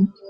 Uh.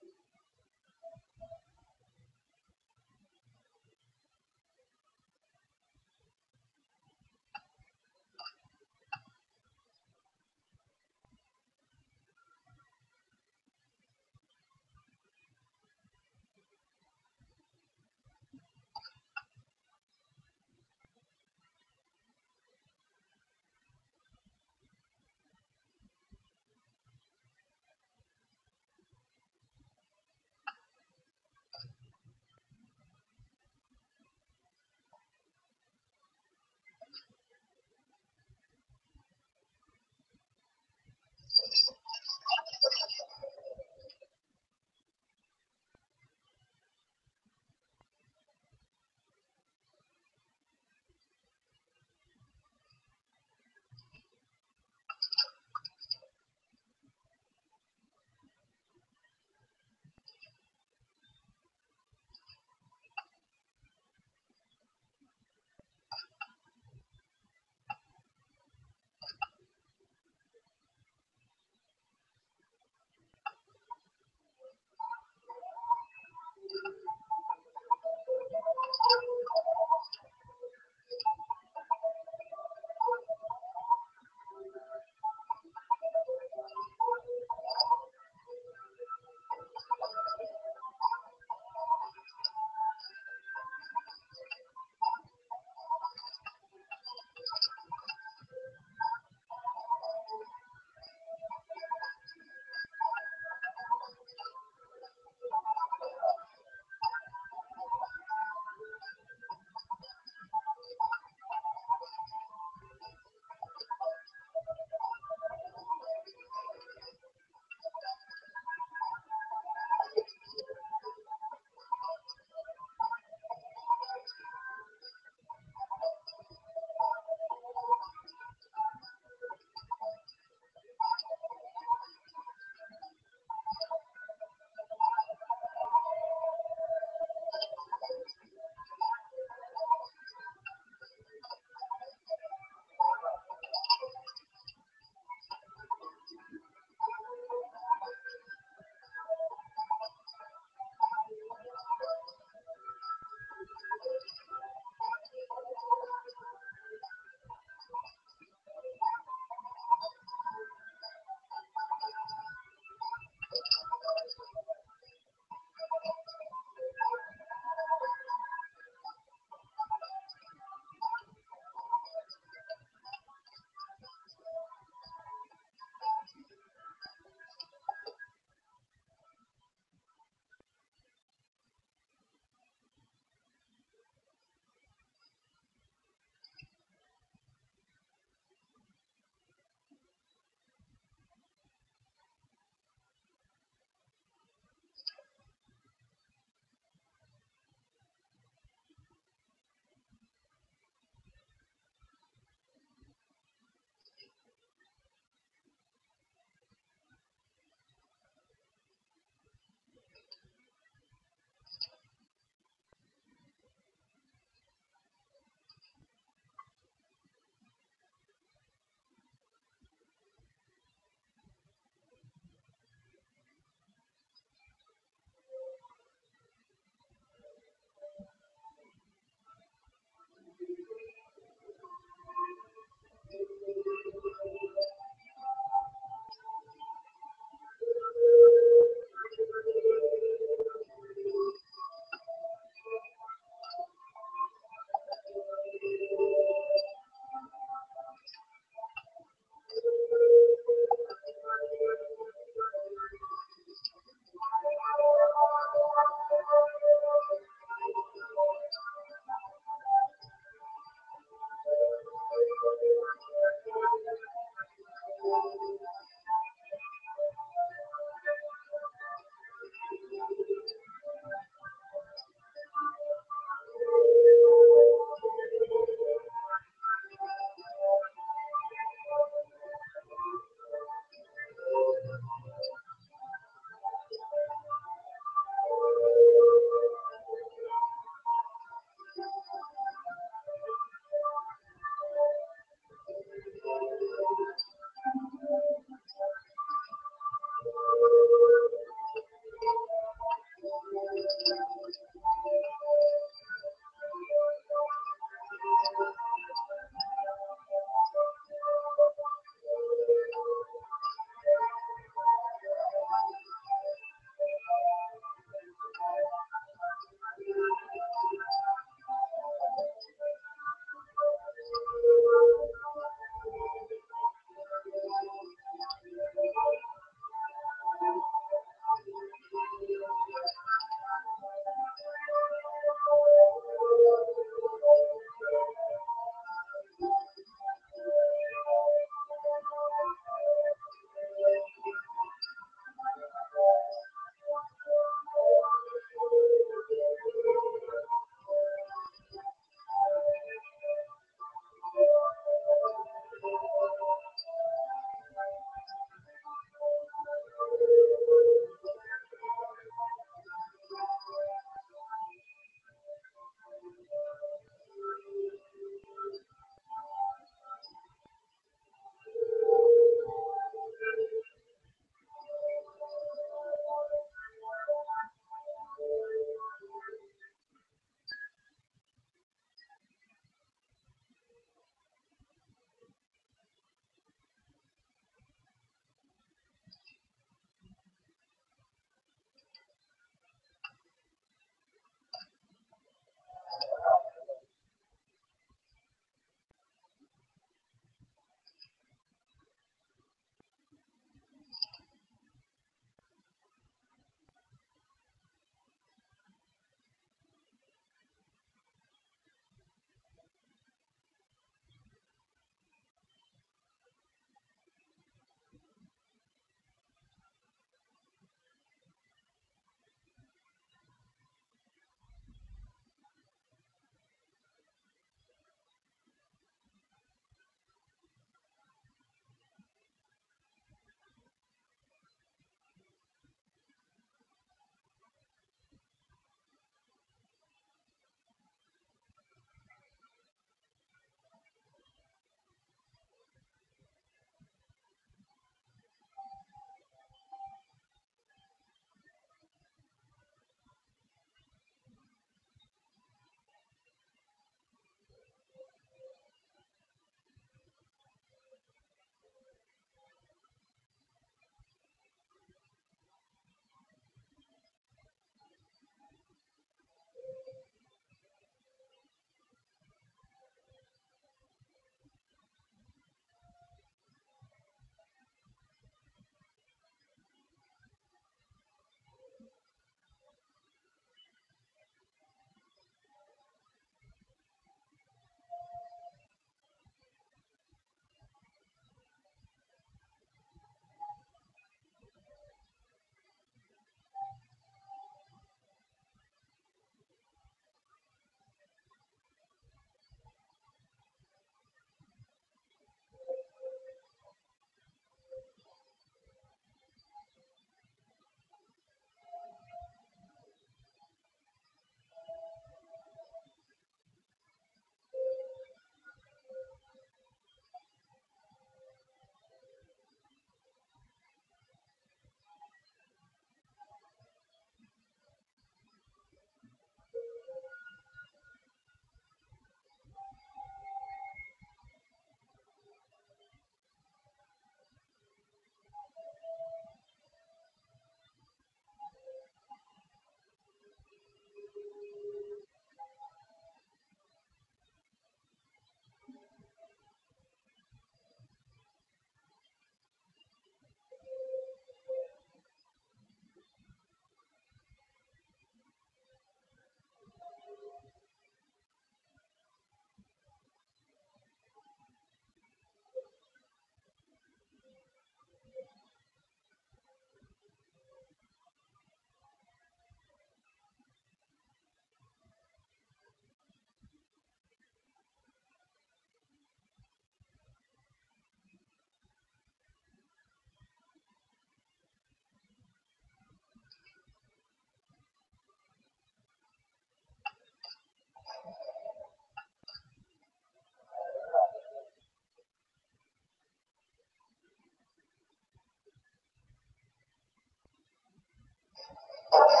Oh.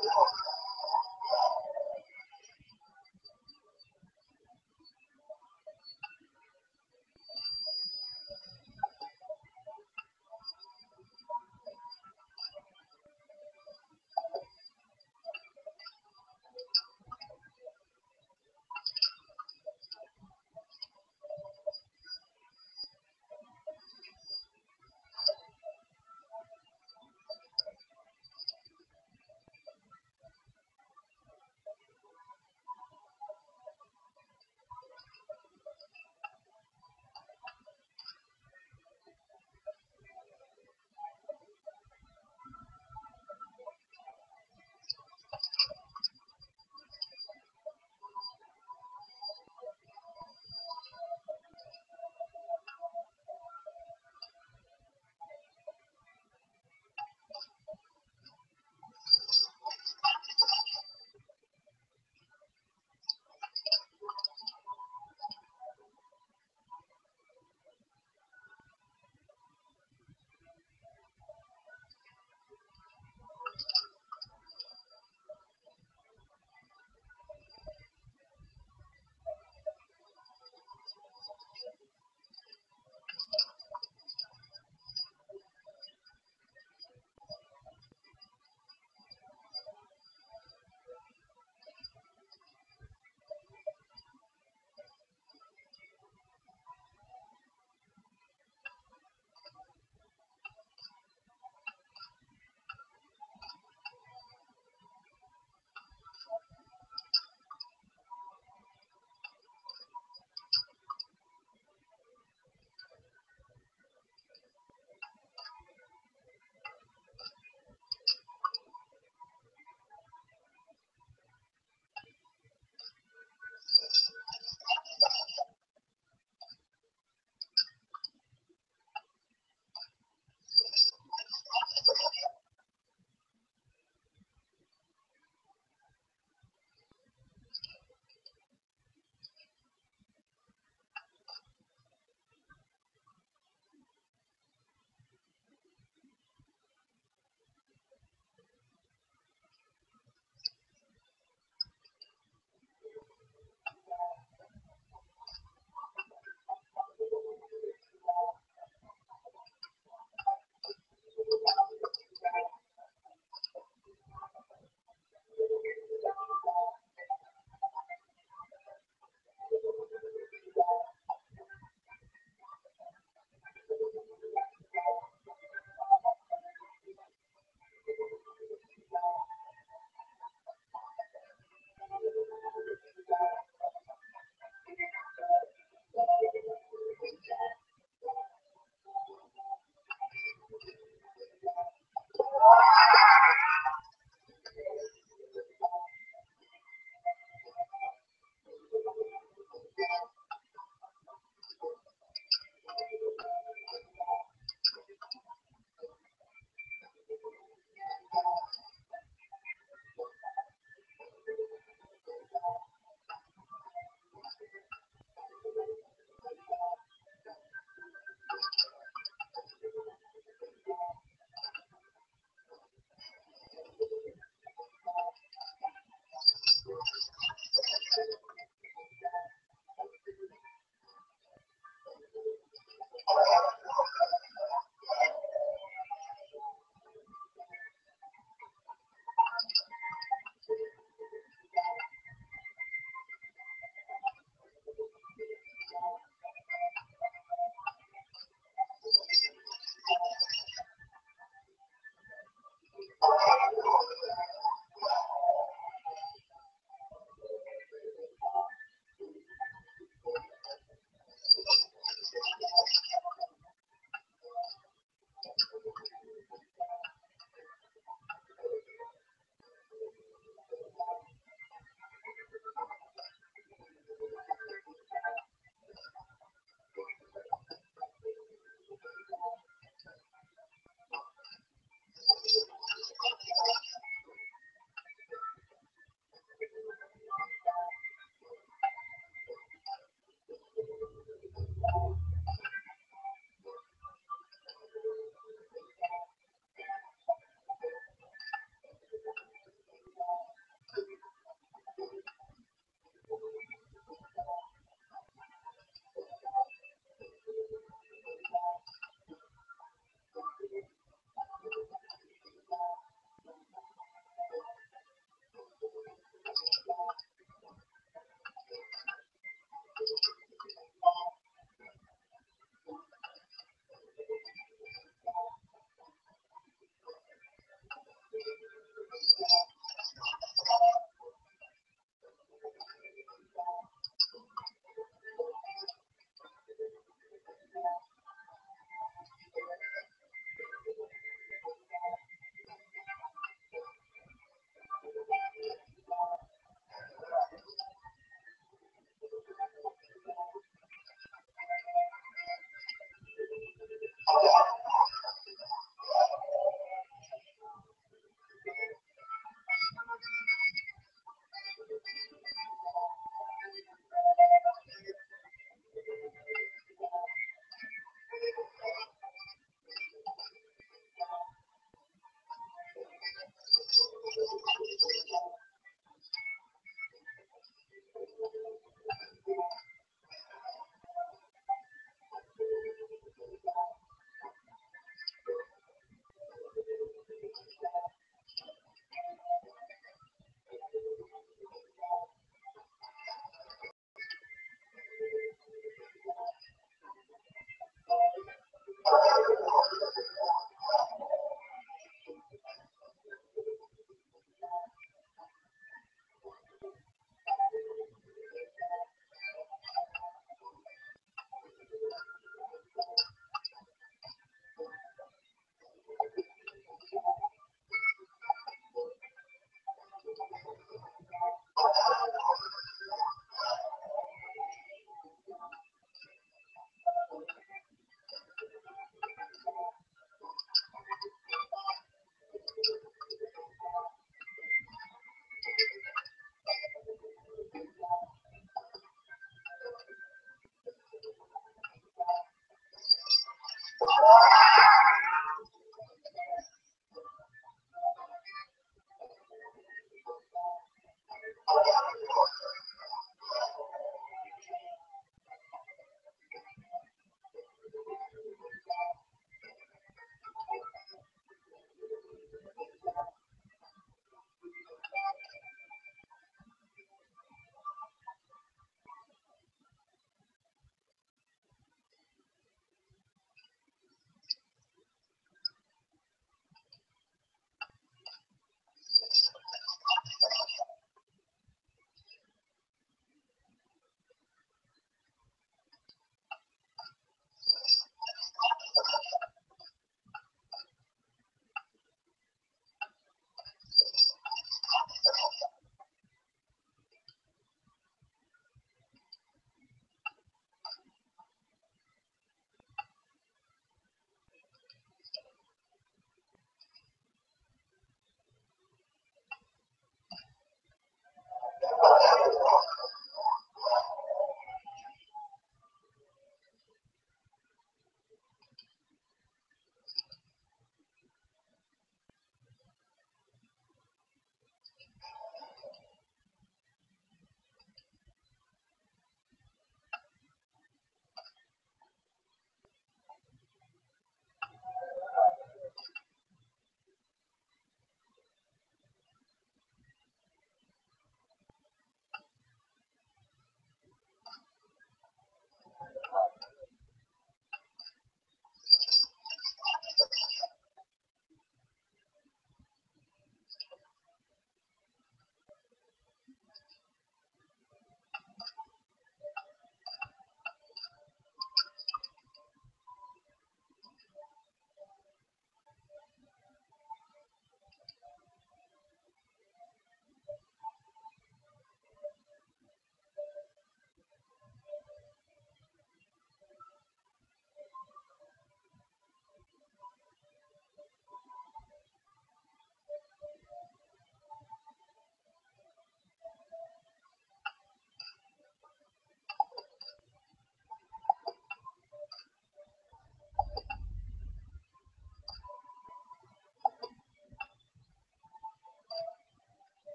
Gracias.